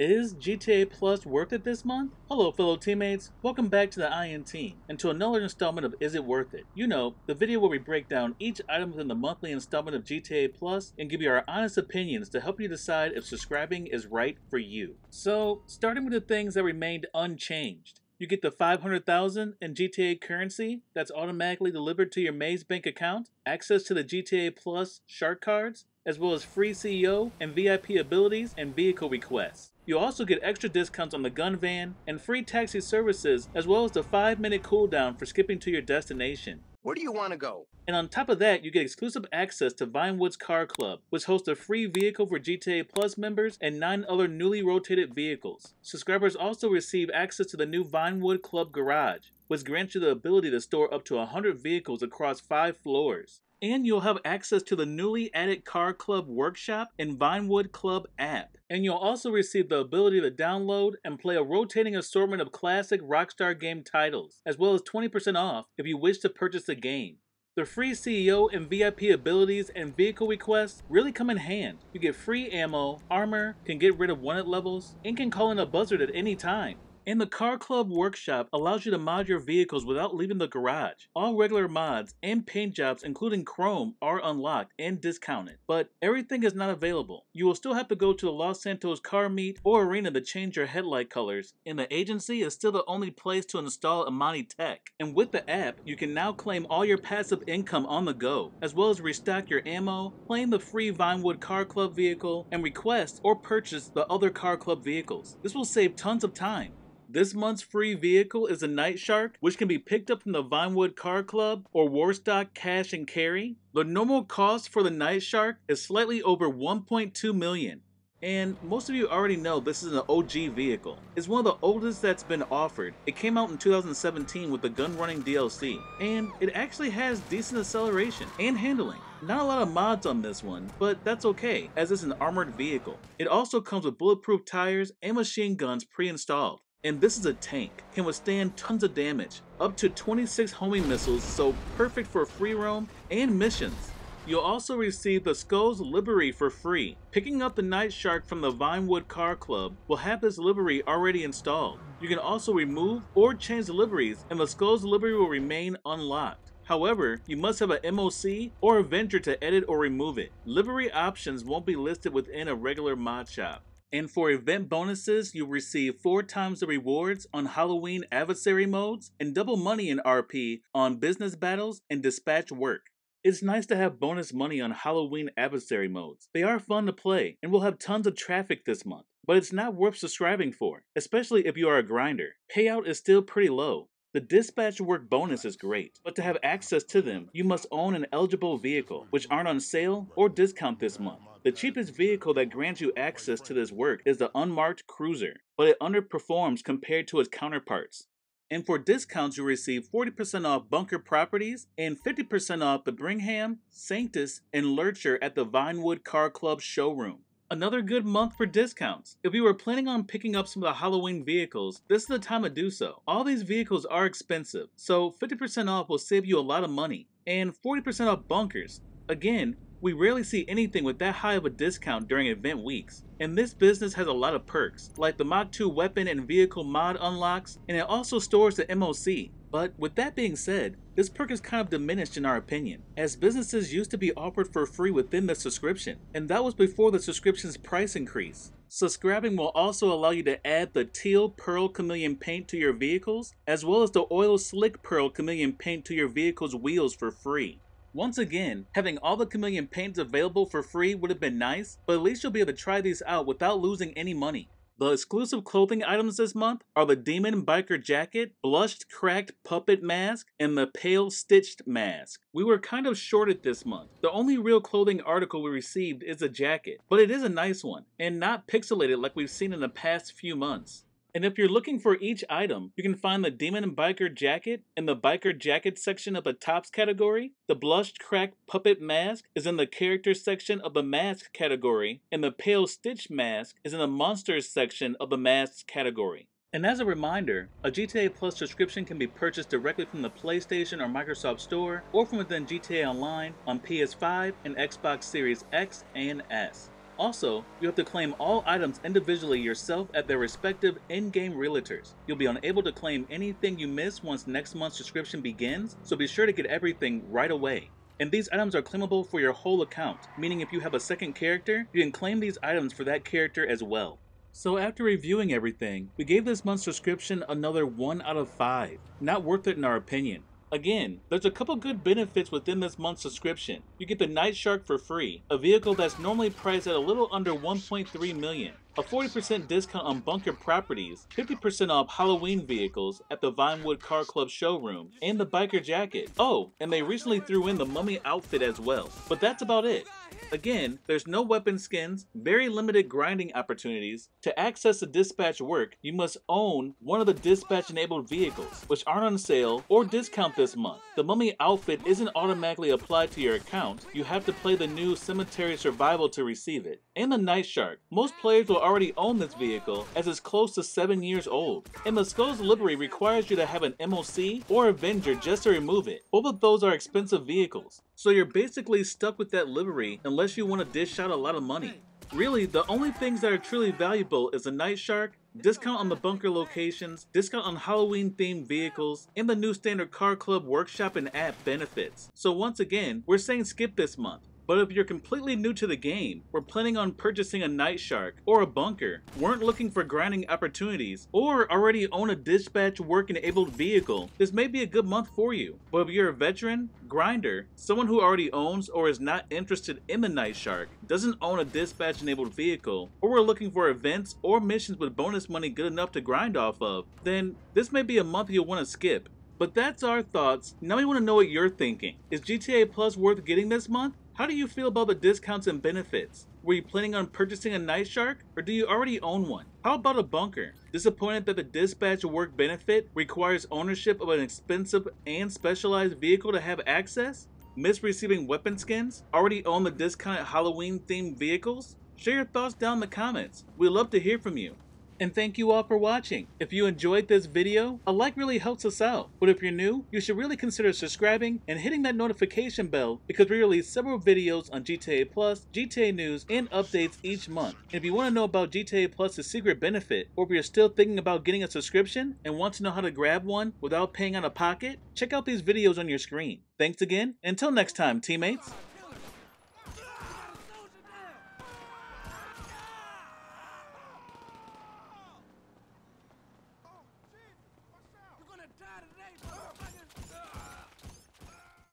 Is GTA Plus worth it this month? Hello fellow teammates, welcome back to the IN team, and to another installment of Is It Worth It? You know, the video where we break down each item within the monthly installment of GTA Plus and give you our honest opinions to help you decide if subscribing is right for you. So, starting with the things that remained unchanged. You get the 500,000 in GTA currency that's automatically delivered to your Maze Bank account, access to the GTA Plus shark cards, as well as free CEO and VIP abilities and vehicle requests. You'll also get extra discounts on the gun van and free taxi services, as well as the 5 minute cooldown for skipping to your destination. Where do you want to go? And on top of that, you get exclusive access to Vinewood's Car Club, which hosts a free vehicle for GTA Plus members and nine other newly rotated vehicles. Subscribers also receive access to the new Vinewood Club Garage, which grants you the ability to store up to 100 vehicles across five floors and you'll have access to the newly added Car Club Workshop and Vinewood Club app. And you'll also receive the ability to download and play a rotating assortment of classic Rockstar game titles, as well as 20% off if you wish to purchase a game. The free CEO and VIP abilities and vehicle requests really come in hand. You get free ammo, armor, can get rid of wanted levels, and can call in a buzzard at any time. And the Car Club Workshop allows you to mod your vehicles without leaving the garage. All regular mods and paint jobs, including Chrome, are unlocked and discounted, but everything is not available. You will still have to go to the Los Santos car meet or arena to change your headlight colors, and the agency is still the only place to install Imani Tech. And with the app, you can now claim all your passive income on the go, as well as restock your ammo, claim the free Vinewood Car Club vehicle, and request or purchase the other Car Club vehicles. This will save tons of time. This month's free vehicle is a Nightshark, which can be picked up from the Vinewood Car Club or Warstock Cache and Carry. The normal cost for the Nightshark is slightly over 1.2 million. And most of you already know this is an OG vehicle. It's one of the oldest that's been offered. It came out in 2017 with the gun running DLC, and it actually has decent acceleration and handling. Not a lot of mods on this one, but that's okay, as it's an armored vehicle. It also comes with bulletproof tires and machine guns pre-installed. And this is a tank, can withstand tons of damage, up to 26 homing missiles, so perfect for free roam and missions. You'll also receive the Skulls livery for free. Picking up the Nightshark from the Vinewood Car Club will have this livery already installed. You can also remove or change the liveries and the Skulls livery will remain unlocked. However, you must have a MOC or a Avenger to edit or remove it. Livery options won't be listed within a regular mod shop. And for event bonuses, you'll receive 4 times the rewards on Halloween adversary modes and double money in RP on business battles and dispatch work. It's nice to have bonus money on Halloween adversary modes. They are fun to play and will have tons of traffic this month, but it's not worth subscribing for, especially if you are a grinder. Payout is still pretty low, the dispatch work bonus is great, but to have access to them, you must own an eligible vehicle, which aren't on sale or discount this month. The cheapest vehicle that grants you access to this work is the unmarked Cruiser, but it underperforms compared to its counterparts. And for discounts, you receive 40% off bunker properties and 50% off the Brigham, Sanctus, and Lurcher at the Vinewood Car Club showroom. Another good month for discounts. If you were planning on picking up some of the Halloween vehicles, this is the time to do so. All these vehicles are expensive, so 50% off will save you a lot of money. And 40% off bunkers. Again, we rarely see anything with that high of a discount during event weeks. And this business has a lot of perks, like the Mach 2 weapon and vehicle mod unlocks, and it also stores the MOC. But with that being said, this perk is kind of diminished in our opinion, as businesses used to be offered for free within the subscription, and that was before the subscription's price increase. Subscribing will also allow you to add the teal pearl chameleon paint to your vehicles, as well as the oil slick pearl chameleon paint to your vehicle's wheels for free. Once again, having all the chameleon paints available for free would have been nice, but at least you'll be able to try these out without losing any money. The exclusive clothing items this month are the Demon Biker Jacket, Blushed Cracked Puppet Mask, and the Pale Stitched Mask. We were kind of shorted this month. The only real clothing article we received is a jacket, but it is a nice one, and not pixelated like we've seen in the past few months. And if you're looking for each item, you can find the Demon Biker Jacket in the Biker Jacket section of the Tops category. The Blushed Crack Puppet Mask is in the Character section of the Mask category, and the Pale Stitch Mask is in the Monsters section of the Masks category. And as a reminder, a GTA Plus subscription can be purchased directly from the PlayStation or Microsoft Store, or from within GTA Online on PS5 and Xbox Series X and S. Also, you have to claim all items individually yourself at their respective in-game realtors. You'll be unable to claim anything you miss once next month's subscription begins, so be sure to get everything right away. And these items are claimable for your whole account, meaning if you have a second character, you can claim these items for that character as well. So after reviewing everything, we gave this month's subscription another 1 out of 5. Not worth it in our opinion. Again, there's a couple good benefits within this month's subscription. You get the Nightshark for free, a vehicle that's normally priced at a little under 1.3 million. A 40% discount on bunker properties, 50% off Halloween vehicles at the Vinewood Car Club showroom, and the biker jacket. Oh, and they recently threw in the mummy outfit as well. But that's about it. Again, there's no weapon skins, very limited grinding opportunities. To access the dispatch work, you must own one of the dispatch enabled vehicles, which aren't on sale or discount this month. The mummy outfit isn't automatically applied to your account, you have to play the new Cemetery Survival to receive it. And the Nightshark. Most players will already own this vehicle as it's close to 7 years old. And the Skull's livery requires you to have an MOC or Avenger just to remove it. Both of those are expensive vehicles. So you're basically stuck with that livery unless you want to dish out a lot of money. Really, the only things that are truly valuable is the Nightshark, discount on the bunker locations, discount on Halloween themed vehicles, and the new standard car club workshop and app benefits. So once again, we're saying skip this month. But if you're completely new to the game, were planning on purchasing a Nightshark or a bunker, weren't looking for grinding opportunities, or already own a dispatch work enabled vehicle, this may be a good month for you. But if you're a veteran, grinder, someone who already owns or is not interested in the Nightshark, doesn't own a dispatch enabled vehicle, or are looking for events or missions with bonus money good enough to grind off of, then this may be a month you'll want to skip. But that's our thoughts. Now we want to know what you're thinking. Is GTA Plus worth getting this month? How do you feel about the discounts and benefits? Were you planning on purchasing a Nightshark, or do you already own one? How about a bunker? Disappointed that the dispatch work benefit requires ownership of an expensive and specialized vehicle to have access? Miss receiving weapon skins? Already own the discounted Halloween themed vehicles? Share your thoughts down in the comments. We'd love to hear from you. And thank you all for watching. If you enjoyed this video, a like really helps us out. But if you're new, you should really consider subscribing and hitting that notification bell because we release several videos on GTA Plus, GTA News, and updates each month. And if you want to know about GTA Plus' secret benefit, or if you're still thinking about getting a subscription and want to know how to grab one without paying out of pocket, check out these videos on your screen. Thanks again, until next time, teammates.